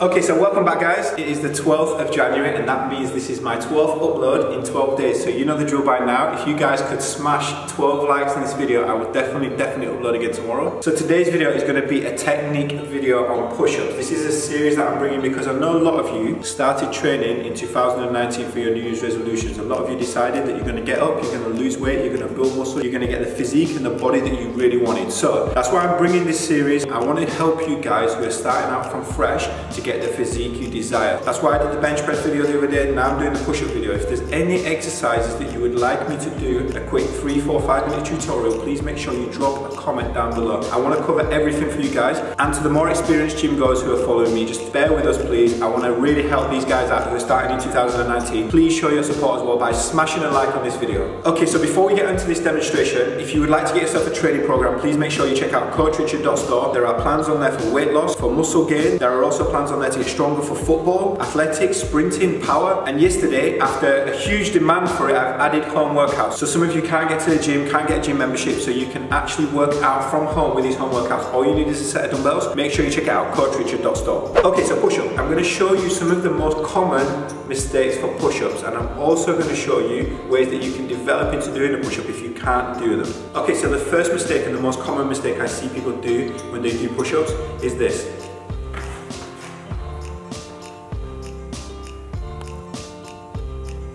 Okay, so welcome back guys. It is the 12th of January and that means this is my 12th upload in 12 days. So you know the drill by now. If you guys could smash 12 likes in this video, I would definitely, definitely upload again tomorrow. So today's video is gonna be a technique video on push-ups. This is a series that I'm bringing because I know a lot of you started training in 2019 for your New Year's resolutions. A lot of you decided that you're gonna get up, you're gonna lose weight, you're gonna build muscle, you're gonna get the physique and the body that you really wanted. So that's why I'm bringing this series. I wanna help you guys who are starting out from fresh to get get the physique you desire. That's why I did the bench press video the other day, now I'm doing the push-up video. If there's any exercises that you would like me to do, a quick three, four, five minute tutorial, please make sure you drop a comment down below. I want to cover everything for you guys. And to the more experienced gym goers who are following me, just bear with us please. I want to really help these guys out who are starting in 2019. Please show your support as well by smashing a like on this video. Okay, so before we get into this demonstration, if you would like to get yourself a training program, please make sure you check out coachrichard.store. There are plans on there for weight loss, for muscle gain. There are also plans on there to get stronger for football, athletics, sprinting, power. And yesterday, after a huge demand for it, I've added home workouts. So some of you can't get to the gym, can't get a gym membership, so you can actually work out from home with these home workouts. All you need is a set of dumbbells. Make sure you check out coachrichard.store. Okay, so push-up. I'm gonna show you some of the most common mistakes for push-ups, and I'm also gonna show you ways that you can develop into doing a push-up if you can't do them. Okay, so the first mistake and the most common mistake I see people do when they do push-ups is this.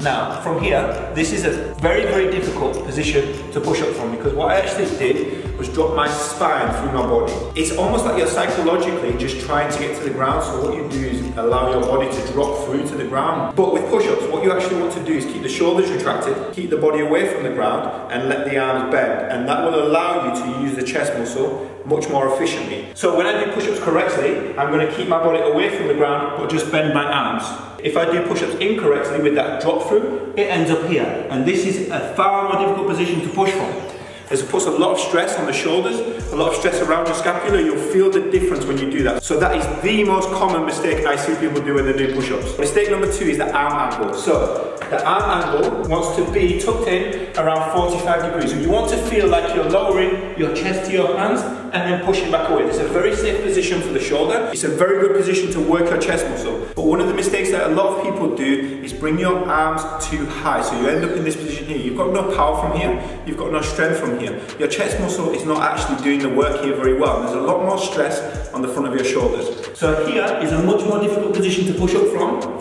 Now, from here, this is a very, very difficult position to push up from because what I actually did was drop my spine through my body. It's almost like you're psychologically just trying to get to the ground, so what you do is allow your body to drop through to the ground. But with push-ups, what you actually want to do is keep the shoulders retracted, keep the body away from the ground, and let the arms bend. And that will allow you to use the chest muscle much more efficiently. So when I do push-ups correctly, I'm gonna keep my body away from the ground, but just bend my arms. If I do push-ups incorrectly with that drop through, it ends up here. And this is a far more difficult position to push from. There's puts a lot of stress on the shoulders, a lot of stress around your scapula. You'll feel the difference when you do that. So that is the most common mistake I see people do when they do push-ups. Mistake number two is the arm angle. So the arm angle wants to be tucked in around 45 degrees. So you want to feel like you're lowering your chest to your hands and then pushing back away. It's a very safe position for the shoulder. It's a very good position to work your chest muscle. But one of the mistakes that a lot of people do is bring your arms too high. So you end up in this position here. You've got no power from here. You've got no strength from here. Your chest muscle is not actually doing the work here very well. There's a lot more stress on the front of your shoulders. So here is a much more difficult position to push up from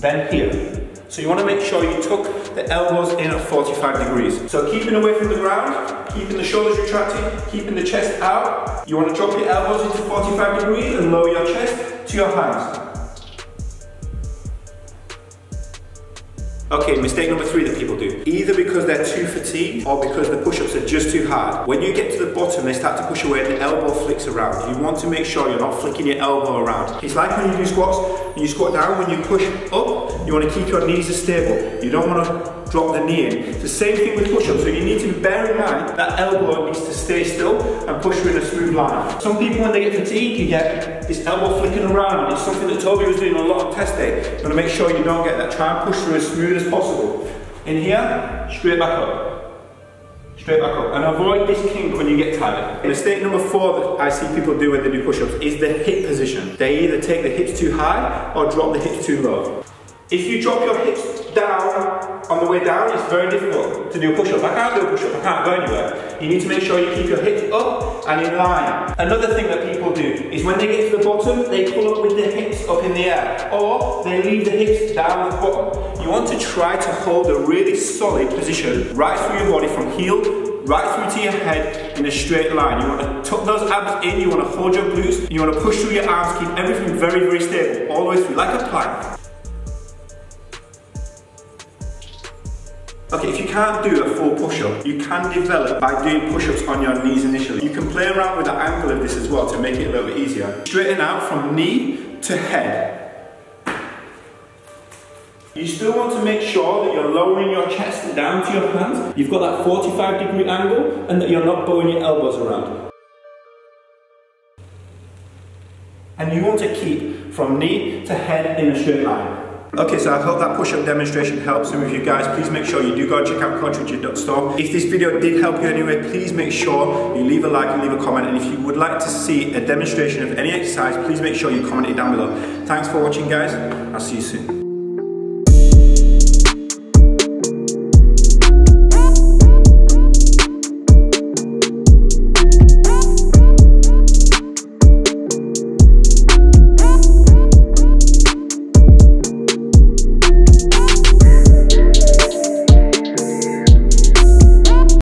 than here. So you want to make sure you tuck the elbows in at 45 degrees. So keeping away from the ground, keeping the shoulders retracted, keeping the chest out. You want to drop your elbows into 45 degrees and lower your chest to your hands. Okay, mistake number three that people do. Either because they're too fatigued or because the push-ups are just too hard. When you get to the bottom, they start to push away and the elbow flicks around. You want to make sure you're not flicking your elbow around. It's like when you do squats, you squat down, when you push up, you want to keep your knees stable. You don't want to drop the knee in. It's the same thing with push-ups, so you need to bear in mind that elbow needs to stay still and push through in a smooth line. Some people when they get fatigued, you get this elbow flicking around. It's something that Toby was doing a lot on test day. You want to make sure you don't get that. Try and push through as smooth as possible. In here, straight back up. Straight back up. And avoid this kink when you get tired. Mistake number four that I see people do when they do push-ups is the hip position. They either take the hips too high or drop the hips too low. If you drop your hips down on the way down, it's very difficult to do a push-up. I can't do a push-up, I can't go anywhere. You need to make sure you keep your hips up and in line. Another thing that people do is when they get to the bottom, they pull up with their hips up in the air, or they leave the hips down at the bottom. You want to try to hold a really solid position right through your body from heel right through to your head in a straight line. You want to tuck those abs in, you want to hold your glutes, you want to push through your arms, keep everything very, very stable, all the way through, like a plank. Okay, if you can't do a full push-up, you can develop by doing push-ups on your knees initially. You can play around with the angle of this as well to make it a little bit easier. Straighten out from knee to head. You still want to make sure that you're lowering your chest down to your hands. You've got that 45 degree angle and that you're not bowing your elbows around. And you want to keep from knee to head in a straight line. Okay, so I hope that push-up demonstration helps some of you guys. Please make sure you do go check out CoachRichard.store. If this video did help you anyway, please make sure you leave a like and leave a comment. And if you would like to see a demonstration of any exercise, please make sure you comment it down below. Thanks for watching, guys. I'll see you soon.